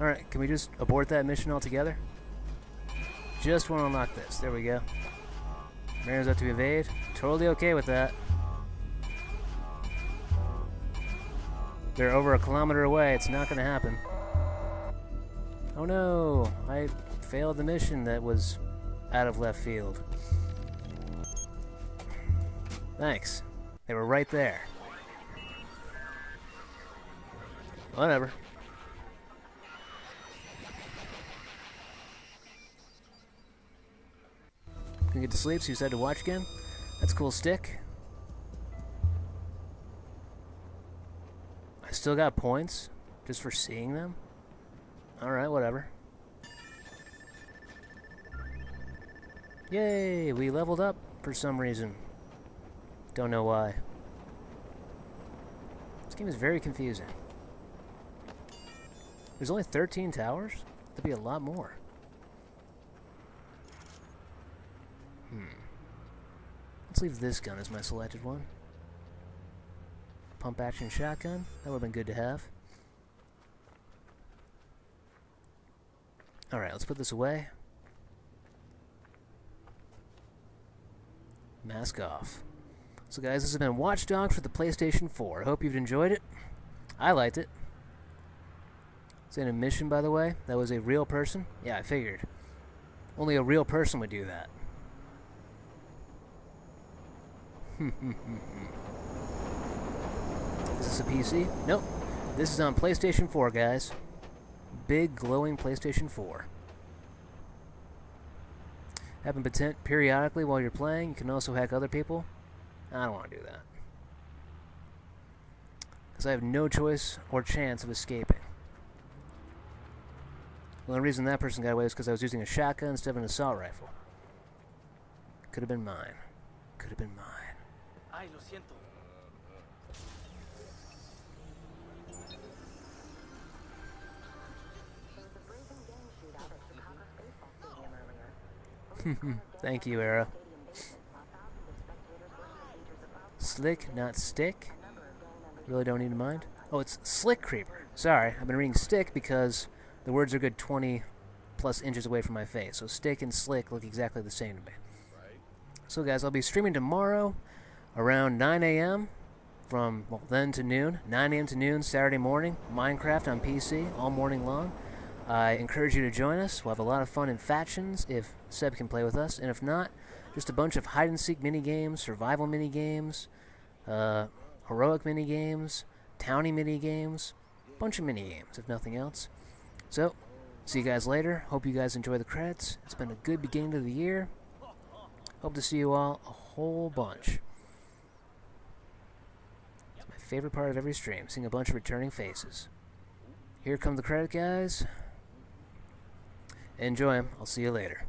Alright, can we just abort that mission altogether? Just want to unlock this. There we go. Mariners have to evade. Totally okay with that. They're over a kilometer away. It's not going to happen. Oh no! I failed the mission that was out of left field. Thanks. They were right there. Whatever. Can get to sleep, so you decided to watch again? That's cool stick. I still got points just for seeing them? Alright, whatever. Yay, we leveled up for some reason. Don't know why. This game is very confusing. There's only 13 towers? There'd be a lot more. Hmm. Let's leave this gun as my selected one. Pump action shotgun. That would have been good to have. Alright, let's put this away. Mask off. So guys, this has been Watch Dogs for the PlayStation 4. I hope you've enjoyed it. I liked it. It's an admission, by the way. That was a real person. Yeah, I figured. Only a real person would do that. Is this a PC? Nope. This is on PlayStation 4, guys. Big, glowing PlayStation 4. Happen periodically while you're playing. You can also hack other people. I don't want to do that. Because I have no choice or chance of escaping. The only reason that person got away was because I was using a shotgun instead of an assault rifle. Could have been mine. Could have been mine. Ay, lo siento. Thank you, Era. Slick, not stick. Really don't need to mind. Oh, it's Slick Creeper. Sorry, I've been reading stick because the words are good 20 plus inches away from my face. So stick and slick look exactly the same to me. So guys, I'll be streaming tomorrow around 9 a.m. from well, then to noon. 9 a.m. to noon Saturday morning. Minecraft on PC all morning long. I encourage you to join us. We'll have a lot of fun in factions if Seb can play with us. And if not, just a bunch of hide-and-seek mini-games, survival mini-games, uh, heroic mini-games, towny mini-games, bunch of mini-games, if nothing else. So, see you guys later. Hope you guys enjoy the credits. It's been a good beginning to the year. Hope to see you all a whole bunch. Favorite part of every stream, seeing a bunch of returning faces. Here come the credit guys. Enjoy them. I'll see you later.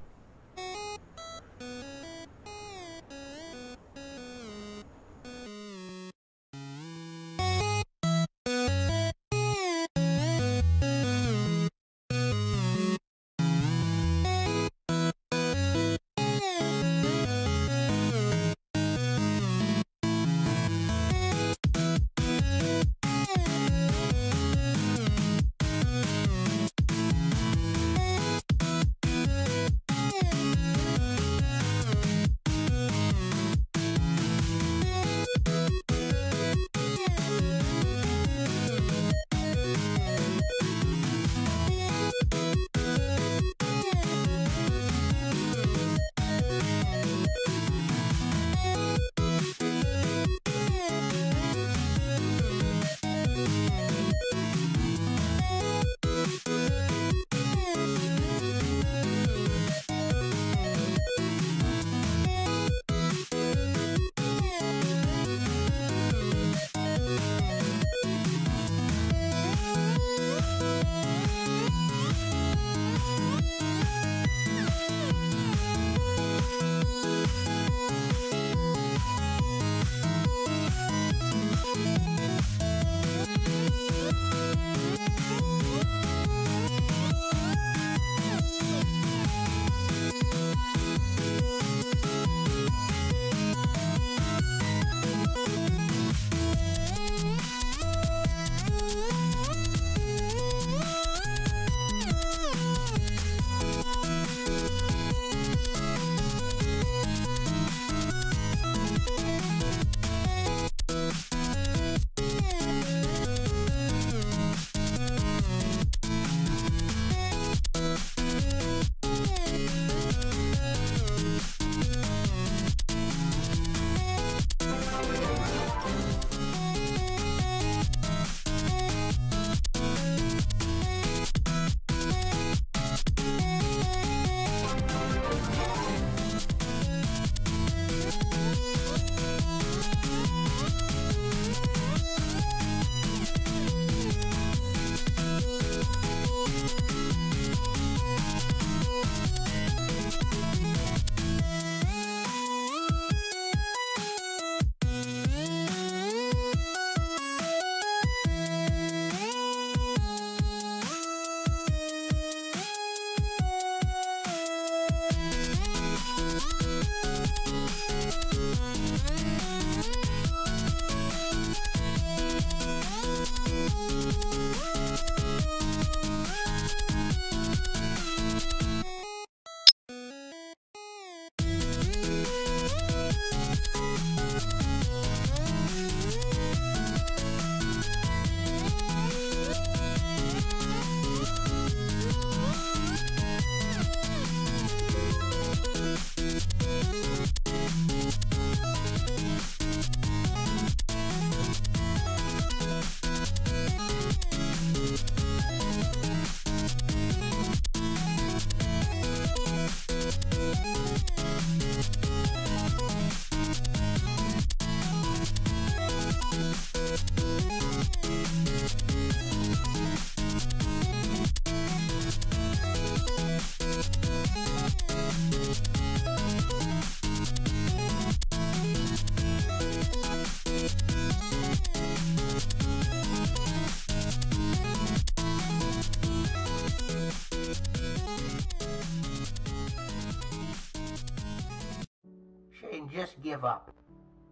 Just give up.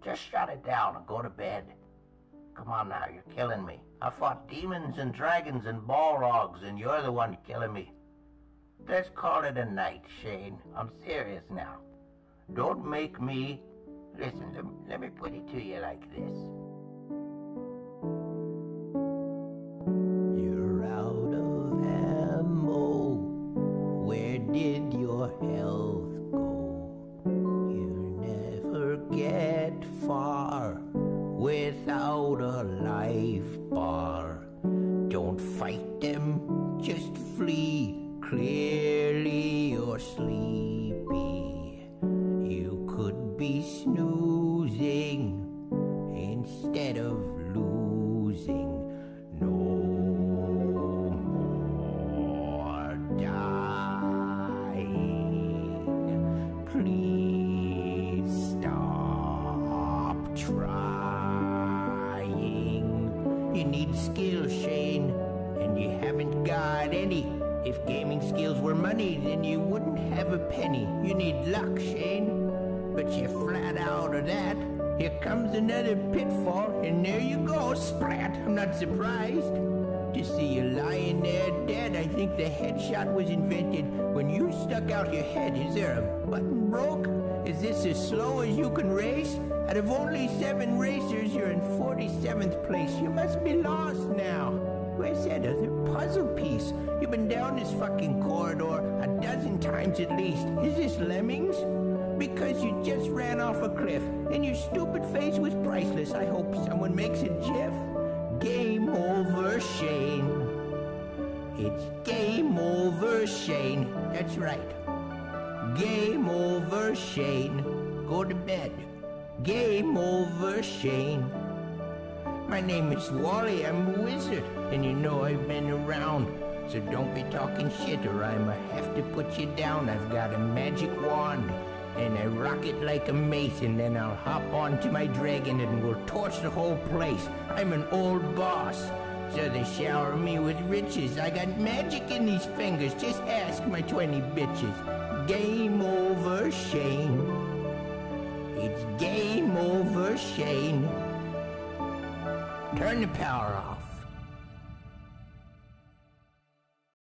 Just shut it down and go to bed. Come on now, you're killing me. I fought demons and dragons and balrogs, and you're the one killing me. Let's call it a night, Shane. I'm serious now. Don't make me... Listen, let, let me put it to you like this. You're out of ammo. Where did your health them, just flee. Clearly you're sleepy. You could be snoozing instead of losing. No more dying. Please stop trying. You need skill, Shane, and you haven't got any. If gaming skills were money, then you wouldn't have a penny. You need luck, Shane. But you're flat out of that. Here comes another pitfall, and there you go, sprat. I'm not surprised. To see you lying there dead, I think the headshot was invented when you stuck out your head. Is there a button broke? Is this as slow as you can race? Out of only seven racers, you're in 47th place. You must be lost now. Where's that other puzzle piece? You've been down this fucking corridor a dozen times at least. Is this Lemmings? Because you just ran off a cliff and your stupid face was priceless. I hope someone makes a gif. Game over, Shane. It's game over, Shane. That's right. Game over, Shane. Go to bed. Game over, Shane. My name is Wally, I'm a wizard, and you know I've been around. So don't be talking shit or I'ma have to put you down. I've got a magic wand, and I rock it like a and then I'll hop onto my dragon and we'll torch the whole place. I'm an old boss, so they shower me with riches. I got magic in these fingers, just ask my 20 bitches. Game over, Shane. It's game over, Shane. Turn the power off.